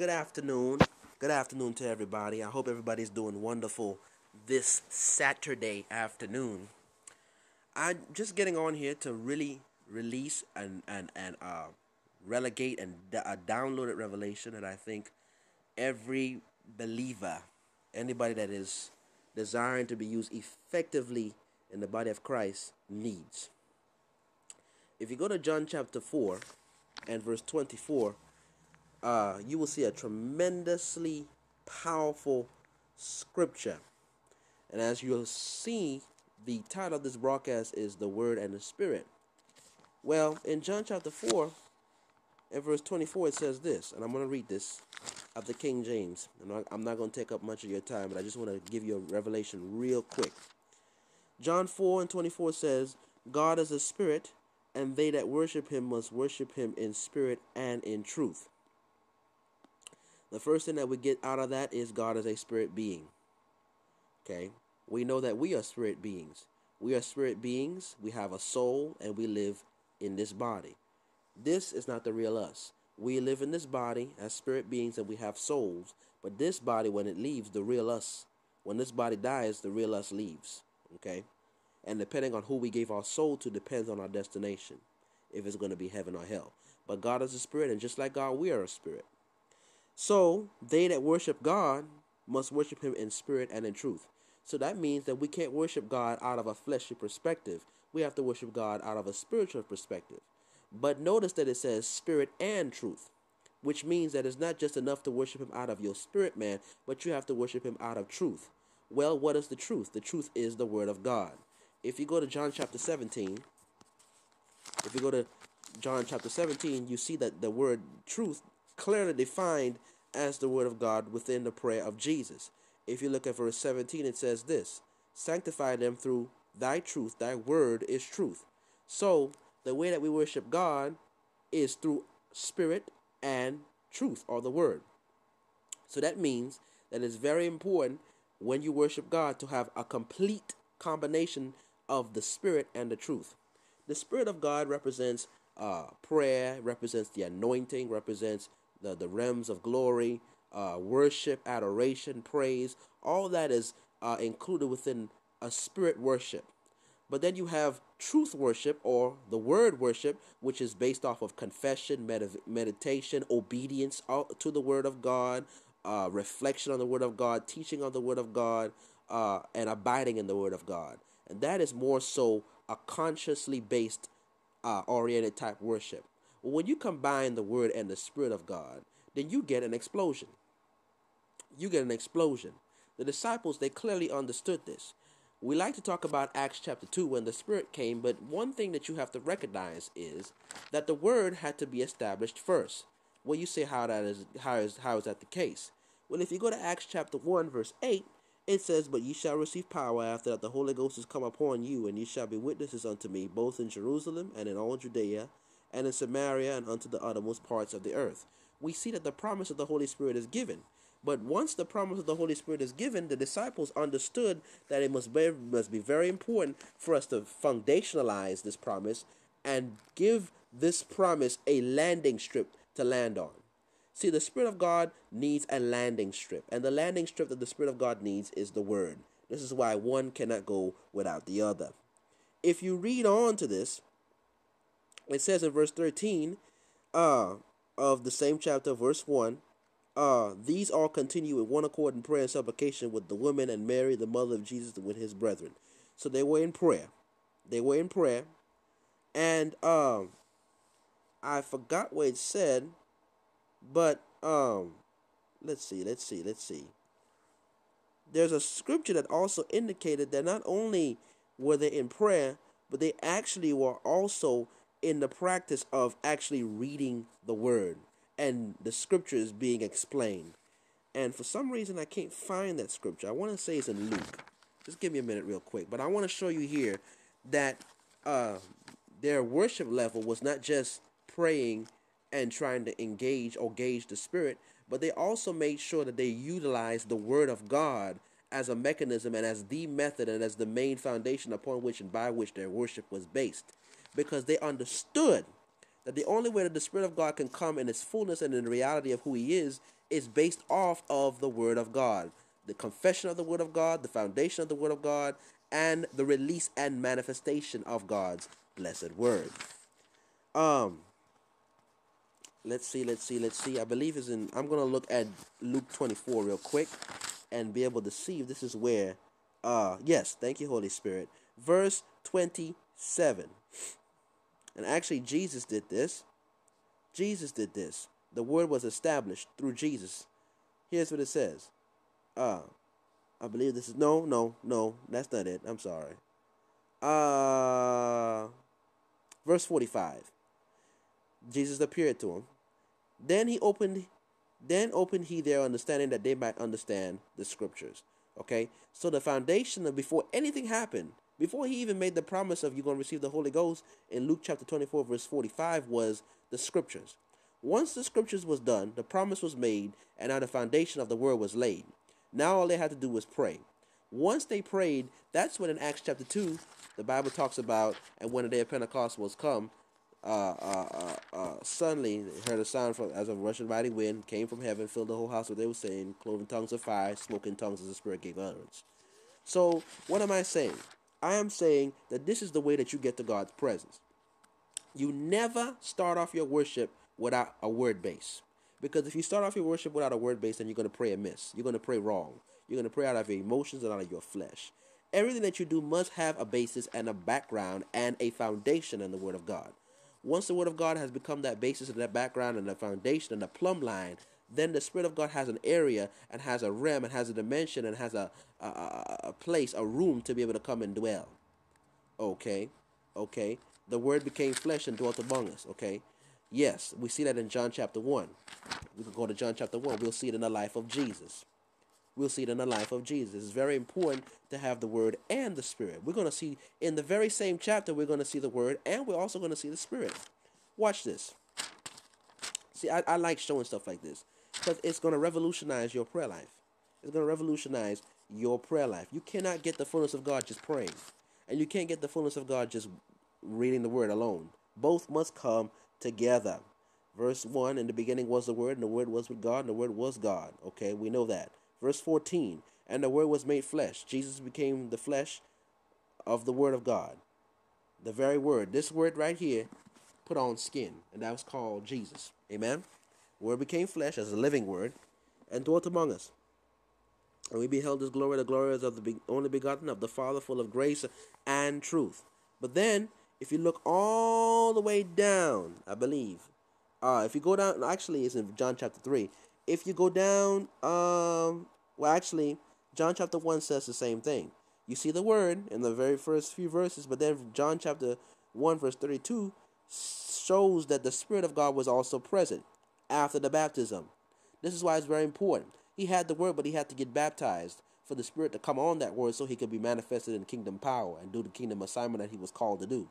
Good afternoon. Good afternoon to everybody. I hope everybody's doing wonderful this Saturday afternoon. I'm just getting on here to really release and and and uh, relegate and a downloaded revelation that I think every believer, anybody that is desiring to be used effectively in the body of Christ, needs. If you go to John chapter 4 and verse 24, uh, you will see a tremendously powerful scripture. And as you'll see, the title of this broadcast is The Word and the Spirit. Well, in John chapter 4 and verse 24, it says this, and I'm going to read this of the King James. And I'm not going to take up much of your time, but I just want to give you a revelation real quick. John 4 and 24 says, God is a spirit, and they that worship him must worship him in spirit and in truth. The first thing that we get out of that is God is a spirit being. Okay? We know that we are spirit beings. We are spirit beings, we have a soul, and we live in this body. This is not the real us. We live in this body as spirit beings and we have souls, but this body, when it leaves, the real us, when this body dies, the real us leaves. Okay? And depending on who we gave our soul to depends on our destination, if it's going to be heaven or hell. But God is a spirit, and just like God, we are a spirit. So they that worship God must worship him in spirit and in truth. So that means that we can't worship God out of a fleshly perspective. We have to worship God out of a spiritual perspective. But notice that it says spirit and truth, which means that it's not just enough to worship him out of your spirit, man, but you have to worship him out of truth. Well, what is the truth? The truth is the word of God. If you go to John chapter 17, if you go to John chapter 17, you see that the word truth clearly defined as the word of God within the prayer of Jesus. If you look at verse 17, it says this Sanctify them through thy truth, thy word is truth. So, the way that we worship God is through spirit and truth, or the word. So that means that it's very important when you worship God to have a complete combination of the spirit and the truth. The spirit of God represents uh, prayer, represents the anointing, represents the, the realms of glory, uh, worship, adoration, praise, all that is uh, included within a spirit worship. But then you have truth worship or the word worship, which is based off of confession, med- meditation, obedience to the word of God, uh, reflection on the word of God, teaching on the word of God, uh, and abiding in the word of God. And that is more so a consciously based, uh, oriented type worship. When you combine the word and the spirit of God, then you get an explosion you get an explosion. The disciples, they clearly understood this. We like to talk about Acts chapter 2 when the Spirit came, but one thing that you have to recognize is that the Word had to be established first. Well, you say how that is how is how is that the case? Well, if you go to Acts chapter 1, verse 8, it says, But ye shall receive power after that the Holy Ghost is come upon you, and ye shall be witnesses unto me, both in Jerusalem and in all Judea, and in Samaria, and unto the uttermost parts of the earth. We see that the promise of the Holy Spirit is given. But once the promise of the Holy Spirit is given, the disciples understood that it must be, must be very important for us to foundationalize this promise and give this promise a landing strip to land on. See, the Spirit of God needs a landing strip, and the landing strip that the Spirit of God needs is the Word. This is why one cannot go without the other. If you read on to this, it says in verse 13 uh, of the same chapter, verse 1 uh, these all continue in one accord in prayer and supplication with the women and Mary, the mother of Jesus, with his brethren. So they were in prayer. They were in prayer. And um, I forgot what it said, but um, let's see, let's see, let's see. There's a scripture that also indicated that not only were they in prayer, but they actually were also in the practice of actually reading the word and the scripture is being explained. And for some reason, I can't find that scripture. I want to say it's in Luke. Just give me a minute, real quick. But I want to show you here that uh, their worship level was not just praying and trying to engage or gauge the spirit, but they also made sure that they utilized the word of God as a mechanism and as the method and as the main foundation upon which and by which their worship was based. Because they understood that the only way that the Spirit of God can come in its fullness and in the reality of who He is is based off of the Word of God. The confession of the Word of God, the foundation of the Word of God, and the release and manifestation of God's blessed Word. Um, let's see, let's see, let's see. I believe is in. I'm gonna look at Luke 24 real quick, and be able to see if this is where. Uh, yes, thank you, Holy Spirit. Verse 27. And actually, Jesus did this. Jesus did this. The word was established through Jesus. Here's what it says. Uh, I believe this is no, no, no. That's not it. I'm sorry. Uh, verse 45. Jesus appeared to him. Then he opened, then opened he their understanding that they might understand the scriptures. Okay, so the foundation of before anything happened, before he even made the promise of you're going to receive the Holy Ghost in Luke chapter 24, verse 45, was the scriptures. Once the scriptures was done, the promise was made, and now the foundation of the word was laid. Now all they had to do was pray. Once they prayed, that's when in Acts chapter 2, the Bible talks about, and when the day of Pentecost was come, uh, uh, uh, uh, suddenly heard a sound from as a rushing mighty wind came from heaven, filled the whole house with they were saying, cloven tongues of fire, smoking tongues as the Spirit gave utterance. So, what am I saying? I am saying that this is the way that you get to God's presence. You never start off your worship without a word base. Because if you start off your worship without a word base, then you're going to pray amiss. You're going to pray wrong. You're going to pray out of your emotions and out of your flesh. Everything that you do must have a basis and a background and a foundation in the Word of God. Once the Word of God has become that basis and that background and the foundation and the plumb line, then the Spirit of God has an area and has a realm and has a dimension and has a, a, a, place, a room to be able to come and dwell. Okay, okay. The Word became flesh and dwelt among us. Okay, yes, we see that in John chapter 1. We can go to John chapter 1. We'll see it in the life of Jesus. We'll see it in the life of Jesus. It's very important to have the Word and the Spirit. We're going to see in the very same chapter, we're going to see the Word and we're also going to see the Spirit. Watch this. See, I, I like showing stuff like this because it's going to revolutionize your prayer life. It's going to revolutionize your prayer life. You cannot get the fullness of God just praying, and you can't get the fullness of God just reading the word alone. Both must come together. Verse 1 In the beginning was the Word, and the Word was with God, and the Word was God. Okay, we know that. Verse 14 And the Word was made flesh. Jesus became the flesh of the Word of God. The very Word. This Word right here put on skin, and that was called Jesus. Amen. Word became flesh as a living word and dwelt among us. And we beheld his glory, the glory of the only begotten of the Father, full of grace and truth. But then, if you look all the way down, I believe, uh, if you go down, actually, it's in John chapter 3. If you go down, um, well, actually, John chapter 1 says the same thing. You see the word in the very first few verses, but then John chapter 1, verse 32 shows that the Spirit of God was also present after the baptism. This is why it's very important. He had the word, but he had to get baptized for the Spirit to come on that word so he could be manifested in kingdom power and do the kingdom assignment that he was called to do.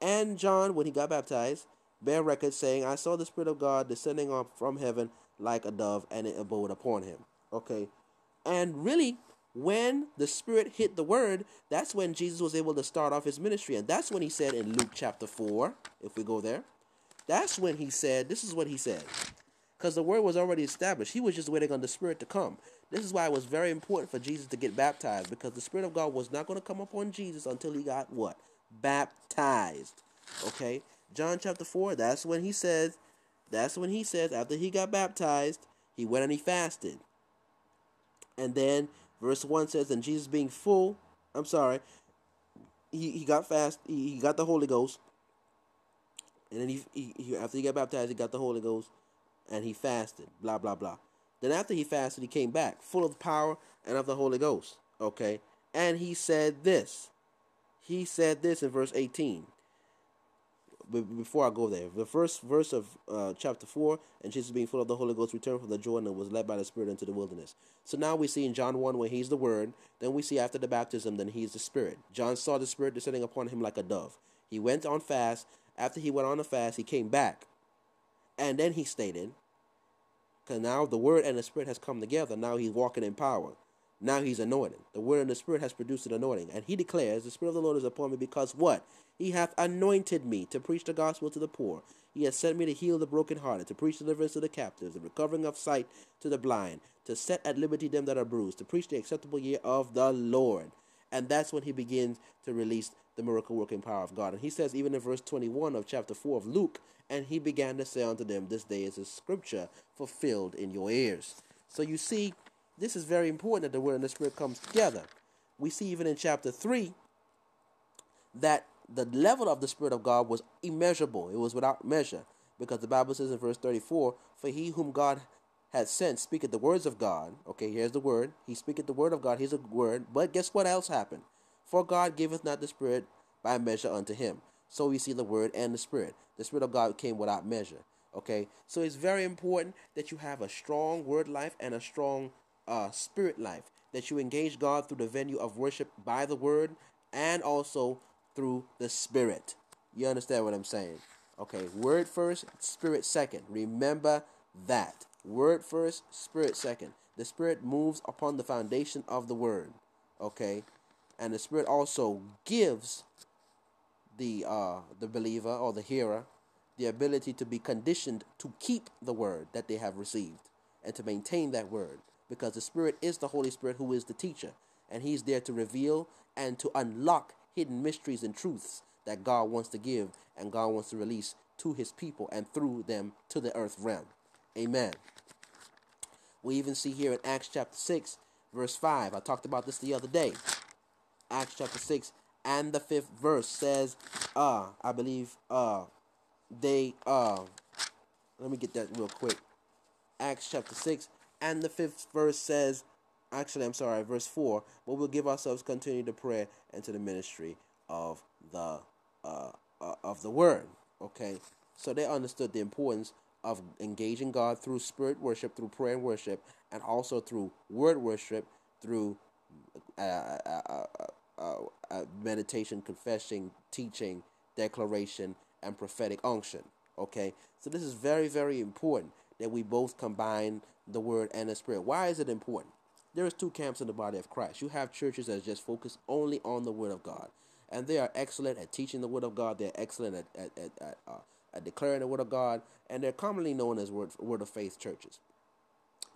And John, when he got baptized, bear record saying, I saw the Spirit of God descending on from heaven like a dove, and it abode upon him. Okay. And really, when the Spirit hit the word, that's when Jesus was able to start off his ministry. And that's when he said in Luke chapter 4, if we go there, that's when he said, this is what he said. Because the word was already established. He was just waiting on the Spirit to come. This is why it was very important for Jesus to get baptized. Because the Spirit of God was not going to come upon Jesus until he got what? Baptized. Okay? John chapter 4, that's when he says, that's when he says, after he got baptized, he went and he fasted. And then verse 1 says, and Jesus being full, I'm sorry, he, he got fast, he, he got the Holy Ghost. And then he, he, he, after he got baptized, he got the Holy Ghost, and he fasted. Blah blah blah. Then after he fasted, he came back full of power and of the Holy Ghost. Okay, and he said this. He said this in verse 18. Before I go there, the first verse of uh, chapter 4, and Jesus being full of the Holy Ghost returned from the Jordan and was led by the Spirit into the wilderness. So now we see in John 1 where he's the Word, then we see after the baptism, then he's the Spirit. John saw the Spirit descending upon him like a dove. He went on fast, after he went on a fast, he came back. And then he stated, because now the Word and the Spirit has come together. Now he's walking in power. Now he's anointed. The word and the spirit has produced an anointing. And he declares, The spirit of the Lord is upon me because what? He hath anointed me to preach the gospel to the poor. He has sent me to heal the brokenhearted, to preach deliverance to the captives, the recovering of sight to the blind, to set at liberty them that are bruised, to preach the acceptable year of the Lord. And that's when he begins to release the miracle working power of God. And he says, even in verse 21 of chapter 4 of Luke, and he began to say unto them, This day is a scripture fulfilled in your ears. So you see, this is very important that the word and the spirit comes together. We see even in chapter 3 that the level of the spirit of God was immeasurable. It was without measure. Because the Bible says in verse 34, For he whom God had sent speaketh the words of God. Okay, here's the word. He speaketh the word of God. Here's a word. But guess what else happened? For God giveth not the Spirit by measure unto him. So we see the Word and the Spirit. The Spirit of God came without measure. Okay, so it's very important that you have a strong word life and a strong uh, spirit life. That you engage God through the venue of worship by the Word and also through the Spirit. You understand what I'm saying? Okay, Word first, Spirit second. Remember that. Word first, Spirit second. The Spirit moves upon the foundation of the Word. Okay, and the Spirit also gives the uh, the believer or the hearer the ability to be conditioned to keep the word that they have received and to maintain that word because the Spirit is the Holy Spirit who is the teacher and He's there to reveal and to unlock hidden mysteries and truths that God wants to give and God wants to release to His people and through them to the earth realm. Amen. We even see here in Acts chapter 6, verse 5. I talked about this the other day. Acts chapter 6 and the fifth verse says, uh, I believe, uh, they, uh, let me get that real quick. Acts chapter 6 and the fifth verse says, actually, I'm sorry, verse 4, but we'll give ourselves continue to prayer and to the ministry of the, uh, uh, of the word. Okay. So they understood the importance of engaging God through spirit worship, through prayer and worship, and also through word worship, through uh, uh, uh, meditation, confession, teaching, declaration, and prophetic unction. Okay, so this is very, very important that we both combine the word and the spirit. Why is it important? There is two camps in the body of Christ. You have churches that just focus only on the word of God, and they are excellent at teaching the word of God. They're excellent at at, at, at, uh, at declaring the word of God, and they're commonly known as word word of faith churches.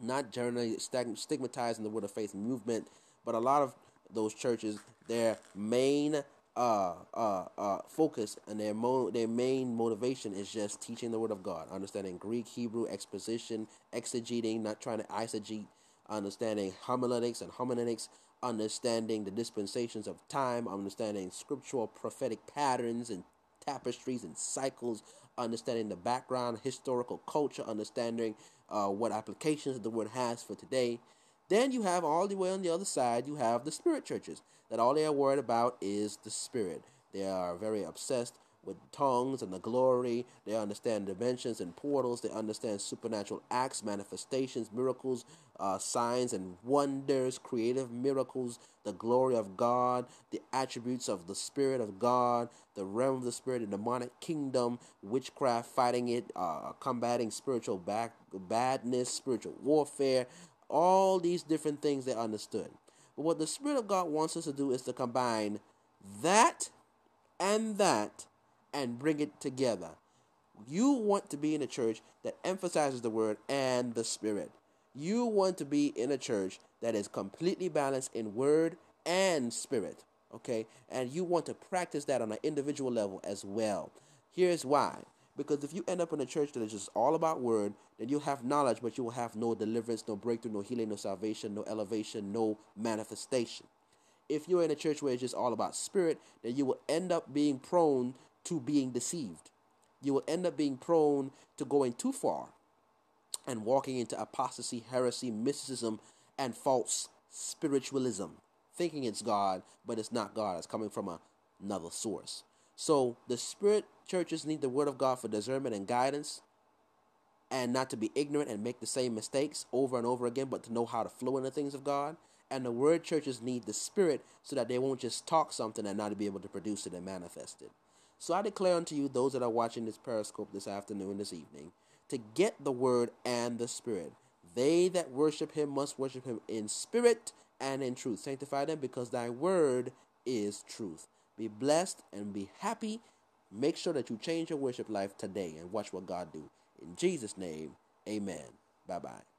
Not generally stigmatizing the word of faith movement, but a lot of those churches, their main uh, uh, uh, focus and their mo- their main motivation is just teaching the word of God, understanding Greek, Hebrew, exposition, exegeting, not trying to eisegete, understanding homiletics and homiletics, understanding the dispensations of time, understanding scriptural prophetic patterns and tapestries and cycles, understanding the background, historical culture, understanding uh, what applications the word has for today, then you have all the way on the other side, you have the spirit churches that all they are worried about is the spirit. They are very obsessed with tongues and the glory. They understand dimensions and portals. They understand supernatural acts, manifestations, miracles, uh, signs and wonders, creative miracles, the glory of God, the attributes of the Spirit of God, the realm of the Spirit, the demonic kingdom, witchcraft, fighting it, uh, combating spiritual back, badness, spiritual warfare, all these different things they understood. But what the Spirit of God wants us to do is to combine that and that and bring it together. You want to be in a church that emphasizes the word and the spirit. You want to be in a church that is completely balanced in word and spirit. Okay? And you want to practice that on an individual level as well. Here's why because if you end up in a church that is just all about word, then you'll have knowledge, but you will have no deliverance, no breakthrough, no healing, no salvation, no elevation, no manifestation. If you're in a church where it's just all about spirit, then you will end up being prone to being deceived. You will end up being prone to going too far and walking into apostasy, heresy, mysticism, and false spiritualism, thinking it's God, but it's not God. It's coming from a, another source. So the spirit churches need the word of God for discernment and guidance and not to be ignorant and make the same mistakes over and over again, but to know how to flow in the things of God. And the word churches need the spirit so that they won't just talk something and not be able to produce it and manifest it. So I declare unto you, those that are watching this periscope this afternoon, this evening, to get the word and the spirit. They that worship him must worship him in spirit and in truth. Sanctify them because thy word is truth. Be blessed and be happy. Make sure that you change your worship life today and watch what God do. In Jesus' name, amen. Bye bye.